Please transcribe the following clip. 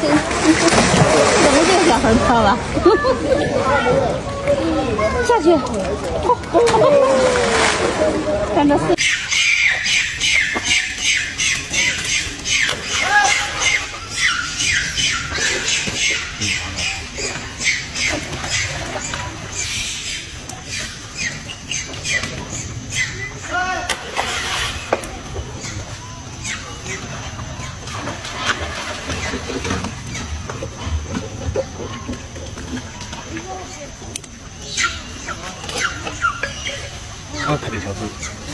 怎么这个小孩跳了？下去，看这。啊，特别小子。